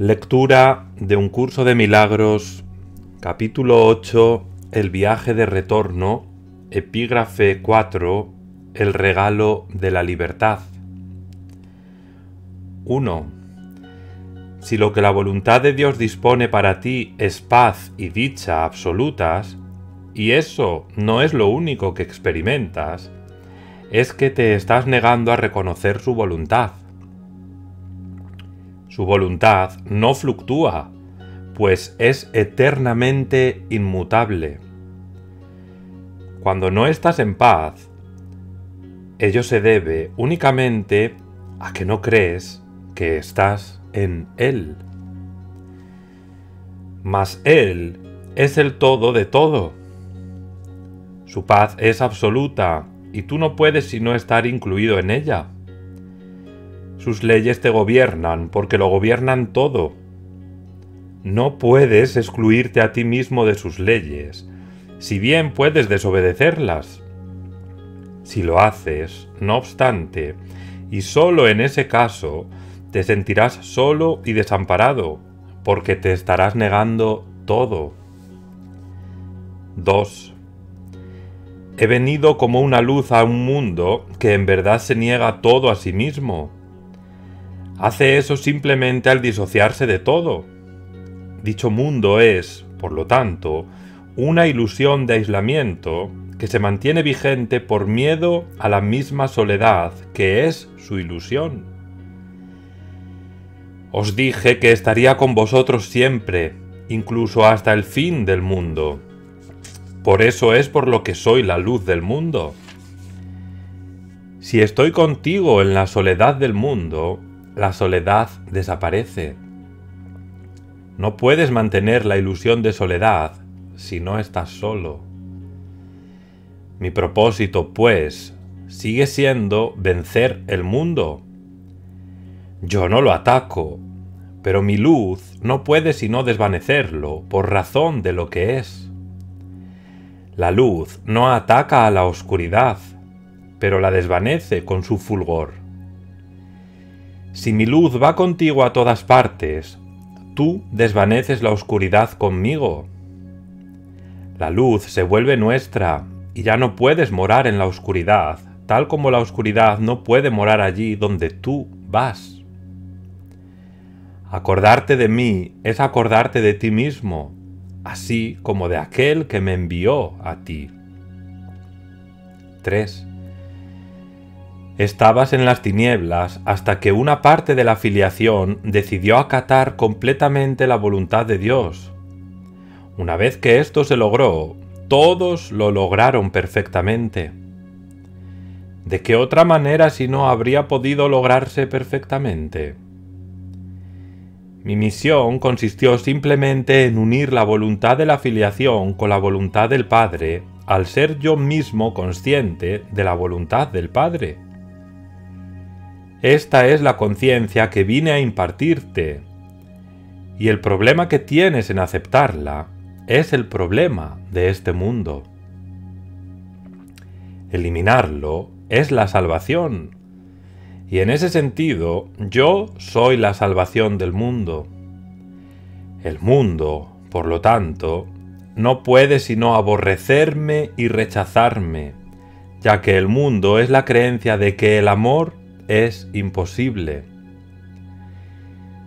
Lectura de un curso de milagros, capítulo 8, El viaje de retorno, epígrafe 4, El regalo de la libertad. 1. Si lo que la voluntad de Dios dispone para ti es paz y dicha absolutas, y eso no es lo único que experimentas, es que te estás negando a reconocer su voluntad. Su voluntad no fluctúa, pues es eternamente inmutable. Cuando no estás en paz, ello se debe únicamente a que no crees que estás en Él. Mas Él es el todo de todo. Su paz es absoluta y tú no puedes sino estar incluido en ella. Sus leyes te gobiernan porque lo gobiernan todo. No puedes excluirte a ti mismo de sus leyes, si bien puedes desobedecerlas. Si lo haces, no obstante, y solo en ese caso, te sentirás solo y desamparado, porque te estarás negando todo. 2. He venido como una luz a un mundo que en verdad se niega todo a sí mismo hace eso simplemente al disociarse de todo. Dicho mundo es, por lo tanto, una ilusión de aislamiento que se mantiene vigente por miedo a la misma soledad que es su ilusión. Os dije que estaría con vosotros siempre, incluso hasta el fin del mundo. Por eso es por lo que soy la luz del mundo. Si estoy contigo en la soledad del mundo, la soledad desaparece. No puedes mantener la ilusión de soledad si no estás solo. Mi propósito, pues, sigue siendo vencer el mundo. Yo no lo ataco, pero mi luz no puede sino desvanecerlo por razón de lo que es. La luz no ataca a la oscuridad, pero la desvanece con su fulgor. Si mi luz va contigo a todas partes, tú desvaneces la oscuridad conmigo. La luz se vuelve nuestra y ya no puedes morar en la oscuridad, tal como la oscuridad no puede morar allí donde tú vas. Acordarte de mí es acordarte de ti mismo, así como de aquel que me envió a ti. 3. Estabas en las tinieblas hasta que una parte de la filiación decidió acatar completamente la voluntad de Dios. Una vez que esto se logró, todos lo lograron perfectamente. ¿De qué otra manera si no habría podido lograrse perfectamente? Mi misión consistió simplemente en unir la voluntad de la filiación con la voluntad del Padre, al ser yo mismo consciente de la voluntad del Padre. Esta es la conciencia que vine a impartirte. Y el problema que tienes en aceptarla es el problema de este mundo. Eliminarlo es la salvación. Y en ese sentido, yo soy la salvación del mundo. El mundo, por lo tanto, no puede sino aborrecerme y rechazarme, ya que el mundo es la creencia de que el amor es imposible.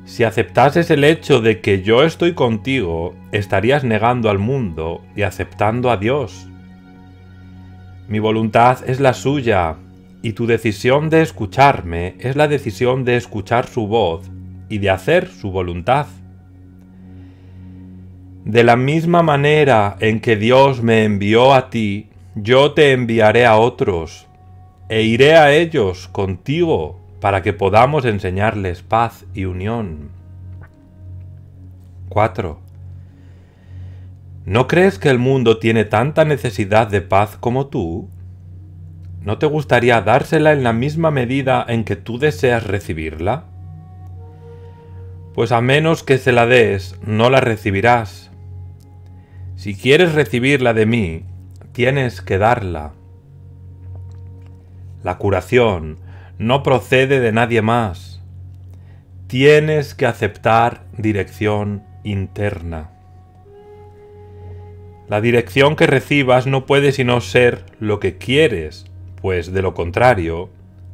Si aceptases el hecho de que yo estoy contigo, estarías negando al mundo y aceptando a Dios. Mi voluntad es la suya, y tu decisión de escucharme es la decisión de escuchar su voz y de hacer su voluntad. De la misma manera en que Dios me envió a ti, yo te enviaré a otros, e iré a ellos contigo para que podamos enseñarles paz y unión. 4. ¿No crees que el mundo tiene tanta necesidad de paz como tú? ¿No te gustaría dársela en la misma medida en que tú deseas recibirla? Pues a menos que se la des, no la recibirás. Si quieres recibirla de mí, tienes que darla. La curación no procede de nadie más. tienes que aceptar dirección interna. La dirección que recibas no puede sino ser lo que quieres, pues de lo contrario,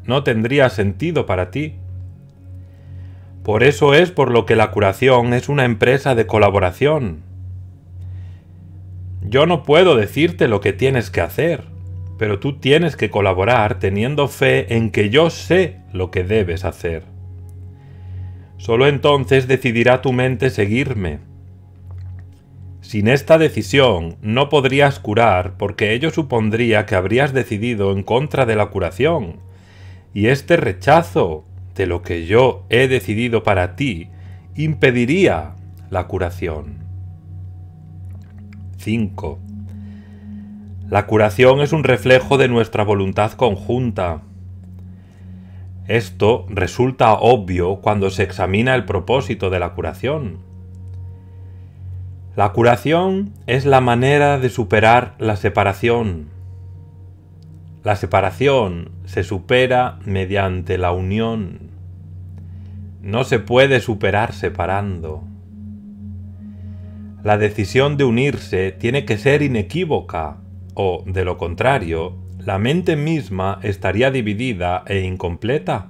no tendría sentido para ti. Por eso es por lo que la curación es una empresa de colaboración. Yo no puedo decirte lo que tienes que hacer, pero tú tienes que colaborar teniendo fe en que yo sé lo que debes hacer. Solo entonces decidirá tu mente seguirme. Sin esta decisión no podrías curar porque ello supondría que habrías decidido en contra de la curación. Y este rechazo de lo que yo he decidido para ti impediría la curación. 5. La curación es un reflejo de nuestra voluntad conjunta. Esto resulta obvio cuando se examina el propósito de la curación. La curación es la manera de superar la separación. La separación se supera mediante la unión. No se puede superar separando. La decisión de unirse tiene que ser inequívoca, o, de lo contrario, la mente misma estaría dividida e incompleta.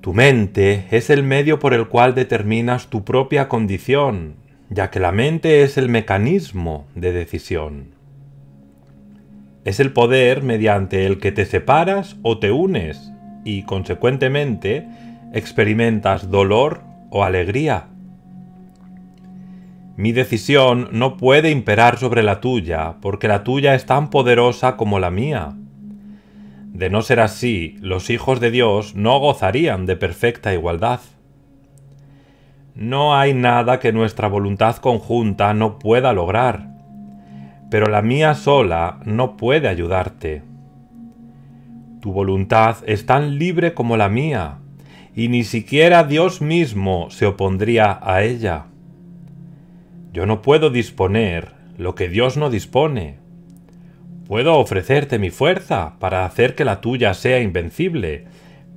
Tu mente es el medio por el cual determinas tu propia condición, ya que la mente es el mecanismo de decisión. Es el poder mediante el que te separas o te unes y, consecuentemente, experimentas dolor o alegría. Mi decisión no puede imperar sobre la tuya, porque la tuya es tan poderosa como la mía. De no ser así, los hijos de Dios no gozarían de perfecta igualdad. No hay nada que nuestra voluntad conjunta no pueda lograr, pero la mía sola no puede ayudarte. Tu voluntad es tan libre como la mía, y ni siquiera Dios mismo se opondría a ella. Yo no puedo disponer lo que Dios no dispone. Puedo ofrecerte mi fuerza para hacer que la tuya sea invencible,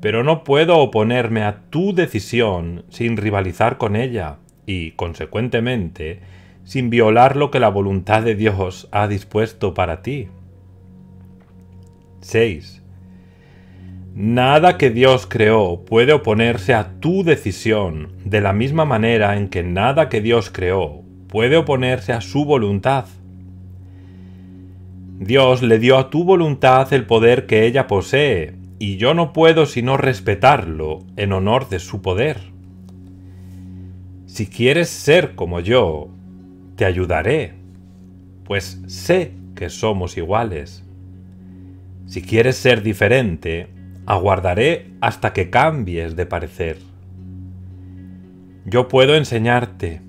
pero no puedo oponerme a tu decisión sin rivalizar con ella y, consecuentemente, sin violar lo que la voluntad de Dios ha dispuesto para ti. 6. Nada que Dios creó puede oponerse a tu decisión de la misma manera en que nada que Dios creó puede oponerse a su voluntad. Dios le dio a tu voluntad el poder que ella posee, y yo no puedo sino respetarlo en honor de su poder. Si quieres ser como yo, te ayudaré, pues sé que somos iguales. Si quieres ser diferente, aguardaré hasta que cambies de parecer. Yo puedo enseñarte,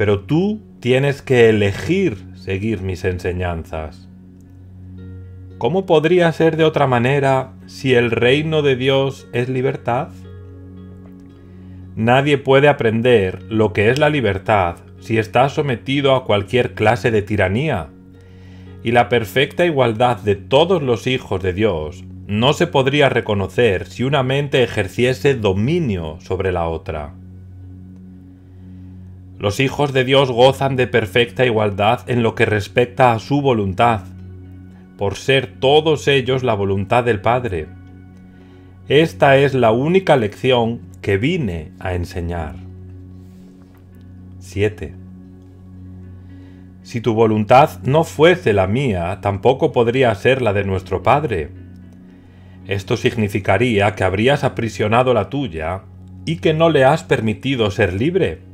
pero tú tienes que elegir seguir mis enseñanzas. ¿Cómo podría ser de otra manera si el reino de Dios es libertad? Nadie puede aprender lo que es la libertad si está sometido a cualquier clase de tiranía, y la perfecta igualdad de todos los hijos de Dios no se podría reconocer si una mente ejerciese dominio sobre la otra. Los hijos de Dios gozan de perfecta igualdad en lo que respecta a su voluntad, por ser todos ellos la voluntad del Padre. Esta es la única lección que vine a enseñar. 7. Si tu voluntad no fuese la mía, tampoco podría ser la de nuestro Padre. Esto significaría que habrías aprisionado la tuya y que no le has permitido ser libre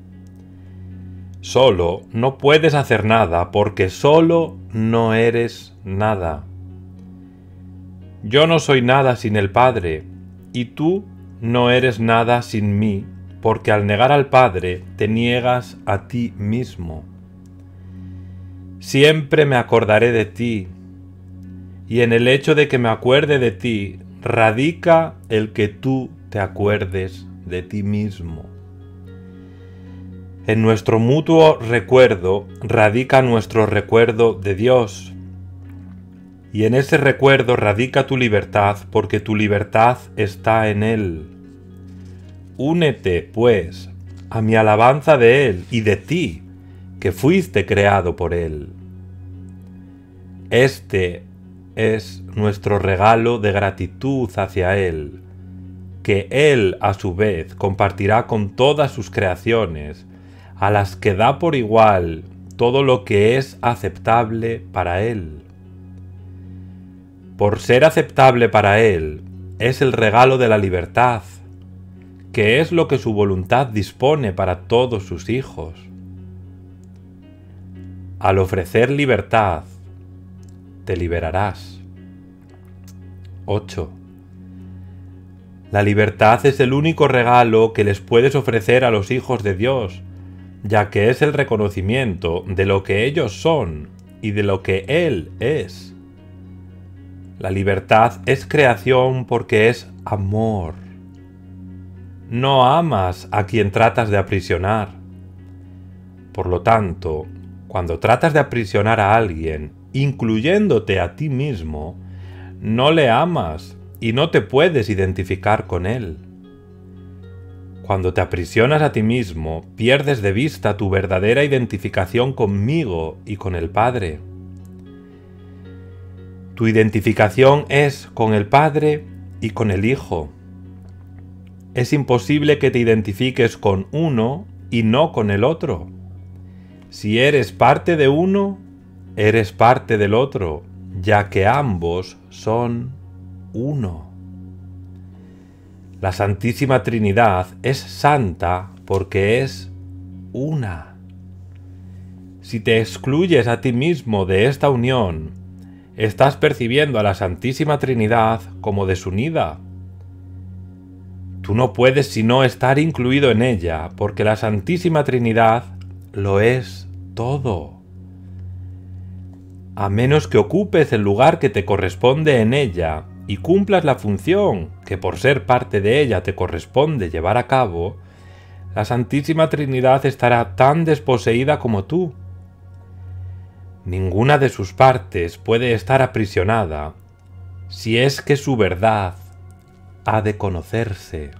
Solo no puedes hacer nada porque solo no eres nada. Yo no soy nada sin el Padre, y tú no eres nada sin mí, porque al negar al Padre te niegas a ti mismo. Siempre me acordaré de ti, y en el hecho de que me acuerde de ti radica el que tú te acuerdes de ti mismo. En nuestro mutuo recuerdo radica nuestro recuerdo de Dios. Y en ese recuerdo radica tu libertad porque tu libertad está en Él. Únete, pues, a mi alabanza de Él y de ti, que fuiste creado por Él. Este es nuestro regalo de gratitud hacia Él, que Él a su vez compartirá con todas sus creaciones, a las que da por igual todo lo que es aceptable para Él. Por ser aceptable para Él, es el regalo de la libertad, que es lo que su voluntad dispone para todos sus hijos. Al ofrecer libertad, te liberarás. 8. La libertad es el único regalo que les puedes ofrecer a los hijos de Dios, ya que es el reconocimiento de lo que ellos son y de lo que Él es. La libertad es creación porque es amor. No amas a quien tratas de aprisionar. Por lo tanto, cuando tratas de aprisionar a alguien, incluyéndote a ti mismo, no le amas y no te puedes identificar con él. Cuando te aprisionas a ti mismo, pierdes de vista tu verdadera identificación conmigo y con el Padre. Tu identificación es con el Padre y con el Hijo. Es imposible que te identifiques con uno y no con el otro. Si eres parte de uno, eres parte del otro, ya que ambos son uno. La Santísima Trinidad es santa porque es una. Si te excluyes a ti mismo de esta unión, estás percibiendo a la Santísima Trinidad como desunida. Tú no puedes sino estar incluido en ella, porque la Santísima Trinidad lo es todo. A menos que ocupes el lugar que te corresponde en ella y cumplas la función que por ser parte de ella te corresponde llevar a cabo, la Santísima Trinidad estará tan desposeída como tú. Ninguna de sus partes puede estar aprisionada si es que su verdad ha de conocerse.